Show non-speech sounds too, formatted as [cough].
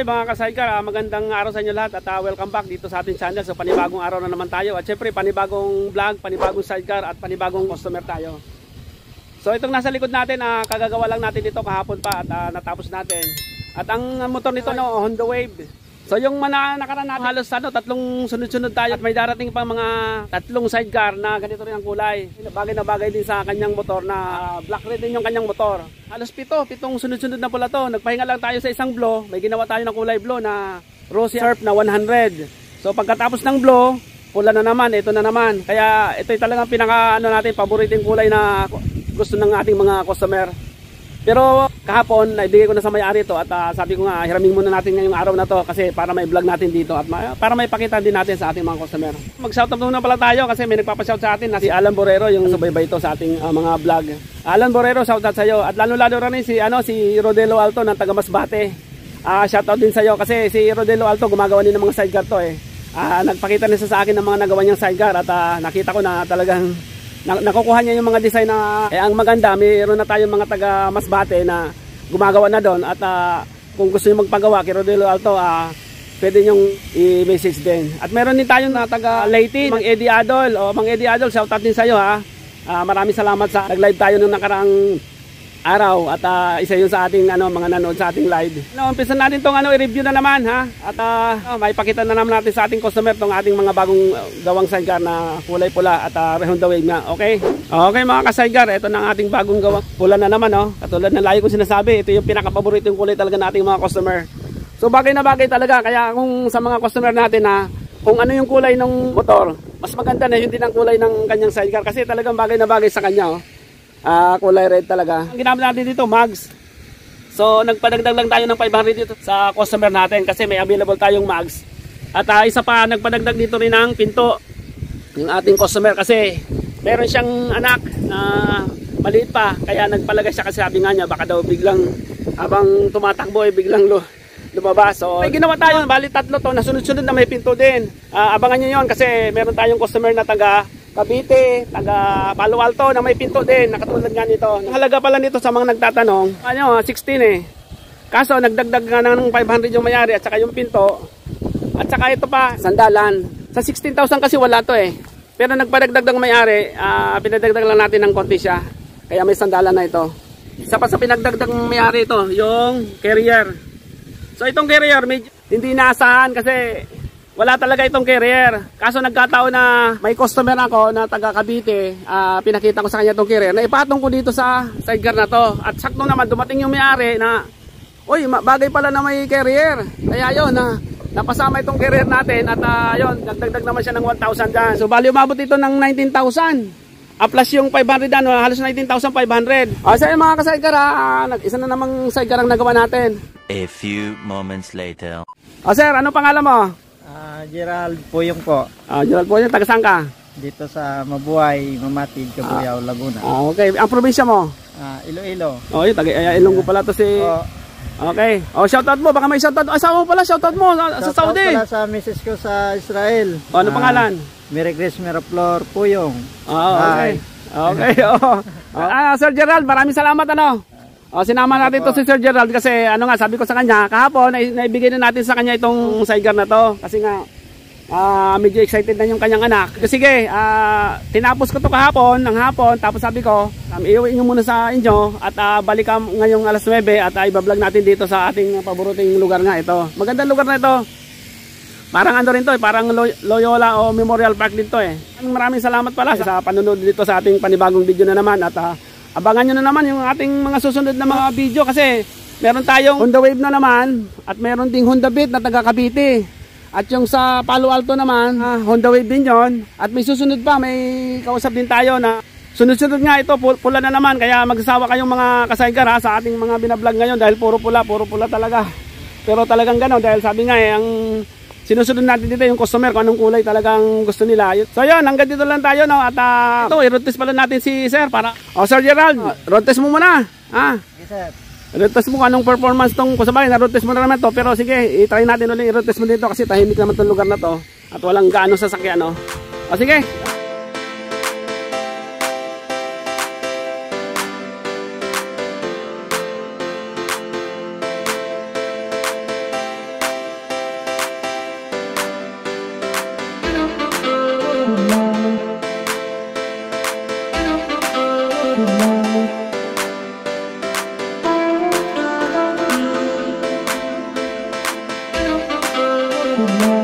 Okay mga ka-sidecar, ah, magandang araw sa inyo lahat at ah, welcome back dito sa ating channel. So panibagong araw na naman tayo at syempre panibagong vlog, panibagong sidecar at panibagong customer tayo. So itong nasa likod natin, ah, kagagawa lang natin dito kahapon pa at ah, natapos natin. At ang motor nito no, Honda Wave. So yung mana natin halos ano, tatlong sunod-sunod tayo at may darating pa mga tatlong sidecar na ganito rin ang kulay. Bagay na bagay din sa kanyang motor na black red din yung kanyang motor. Halos pito, pitong sunod-sunod na pula to. Nagpahinga lang tayo sa isang blow. May ginawa tayo ng kulay blow na Rosy Surf na 100. So pagkatapos ng blow, pula na naman, ito na naman. Kaya ito talagang pinaka ano natin, paboritong kulay na gusto ng ating mga customer. Pero kahapon, naibigay ko na sa may-ari ito at uh, sabi ko nga, hiramin muna natin ngayong araw na to kasi para may vlog natin dito at ma para may pakita din natin sa ating mga customer. Mag-shoutout muna pala tayo kasi may nagpapashout sa atin na si Alan Borero, yung subaybay ito sa ating uh, mga vlog. Alan Borero, shoutout sa iyo. At lalo-lalo rin si, ano, si Rodelo Alto ng taga Masbate. Uh, shoutout din sa iyo kasi si Rodelo Alto gumagawa din ng mga sidecar to eh. Uh, nagpakita niya sa akin ng mga nagawa niyang sidecar at uh, nakita ko na talagang nakukuha niya yung mga design na eh, ang maganda mayroon na tayong mga taga Masbate na gumagawa na doon. At uh, kung gusto niyo magpagawa kay Rodelo Alto uh, pwede niyong i-message din. At meron din tayong na taga Leyte Mang Eddie Adol. O Mang Eddie Adol shout out din sa iyo ha uh, maraming salamat sa nag-live tayo nung nakaraang araw at uh, isa yun sa ating ano mga nanood sa ating live. Ano, umpisa natin tong ano i-review na naman ha at uh, oh, may pakita na naman natin sa ating customer tong ating mga bagong uh, gawang sidecar na kulay pula at uh, Honda Wave nga. Okay? Okay mga ka-sidecar, ito na ang ating bagong gawang pula na naman oh. Katulad ng layo ko sinasabi, ito yung pinaka-paborito kulay talaga nating mga customer. So bagay na bagay talaga kaya kung sa mga customer natin na kung ano yung kulay ng motor, mas maganda na yun din ang kulay ng kanyang sidecar kasi talagang bagay na bagay sa kanya oh uh, kulay red talaga. Ang ginamit natin dito, mags. So, nagpadagdag lang tayo ng 500 dito sa customer natin kasi may available tayong mags. At uh, isa pa, nagpadagdag dito rin ng pinto ng ating customer kasi meron siyang anak na maliit pa. Kaya nagpalagay siya kasi sabi nga niya, baka daw biglang habang tumatakbo ay eh, biglang lo lumabas. So, may ginawa tayo, bali tatlo to, nasunod-sunod na may pinto din. Uh, abangan niyo yon kasi meron tayong customer na taga Cavite, taga Palo Alto na may pinto din, nakatulad nga nito. Halaga pala nito sa mga nagtatanong, ano, 16 eh. Kaso nagdagdag nga ng 500 yung mayari at saka yung pinto. At saka ito pa, sandalan. Sa 16,000 kasi wala to eh. Pero nagpadagdag ng mayari, uh, pinadagdag lang natin ng konti siya. Kaya may sandalan na ito. Isa pa sa pinagdagdag ng mayari ito, yung carrier. So itong carrier, medyo, hindi naasahan kasi wala talaga itong carrier. Kaso nagkataon na may customer ako na taga Cavite, uh, pinakita ko sa kanya itong carrier, na ipatong ko dito sa sidecar na to. At sakto naman dumating yung may-ari na, uy, bagay pala na may carrier. Kaya yun, na, napasama itong carrier natin at uh, yun, nagdagdag naman siya ng 1,000 dyan. So bali umabot ito ng 19,000. Ah, plus yung 500 dan, halos 19,500. Ah, sa mga ka-sidecar uh, isa na namang sidecar ang nagawa natin. A few moments later. Ah, sir, ano pangalan mo? Uh, Gerald Puyong po. Ah, Gerald Puyong, taga saan ka? Dito sa Mabuhay, Mamatid, Cabuyao, ah, Laguna. Ah, okay. Ang probinsya mo? Ah, Iloilo. Oh, yun, taga uh, Ilonggo pala to si oh. Okay. Oh, shoutout mo. Baka may shoutout. Asawa mo pala, shoutout mo sa, sa Saudi. Shoutout pala sa misis ko sa Israel. Oh, ano uh, pangalan? Mary Grace Miraflor Puyong. Oh, okay. Okay. [laughs] Oh. ah, Sir Gerald, maraming salamat ano. O, sinama natin to si Sir Gerald kasi ano nga sabi ko sa kanya kahapon na naibigay na natin sa kanya itong sidecar na to kasi nga uh, medyo excited na yung kanyang anak. Sige, uh, tinapos ko to kahapon ng hapon tapos sabi ko um, iuwi nyo muna sa inyo at uh, balik ngayong alas 9 at uh, ibablog natin dito sa ating paboritong lugar nga ito. Magandang lugar na ito. Parang ano rin to, eh, parang Loyola o Memorial Park din to eh. Maraming salamat pala sa panonood dito sa ating panibagong video na naman at uh, abangan nyo na naman yung ating mga susunod na mga video kasi meron tayong Honda Wave na naman at meron ding Honda Beat na taga Cavite. At yung sa Palo Alto naman ha, Honda Wave din yon at may susunod pa may kausap din tayo na sunod-sunod nga ito pula na naman. Kaya magsasawa kayong mga kasaygar ha sa ating mga binablog ngayon dahil puro pula puro pula talaga. Pero talagang gano'n dahil sabi nga eh ang sinusunod natin dito yung customer kung anong kulay talagang gusto nila. So yun, hanggang dito lang tayo no at uh, ito i-road test pala natin si Sir para Oh Sir Gerald, road test mo muna. Ha? Yes sir. Road test mo kung anong performance tong kung sabay na road test mo na naman to pero sige, i-try natin ulit i-road test mo dito kasi tahimik naman tong lugar na to at walang gaano sasakyan no. O sige, tomorrow.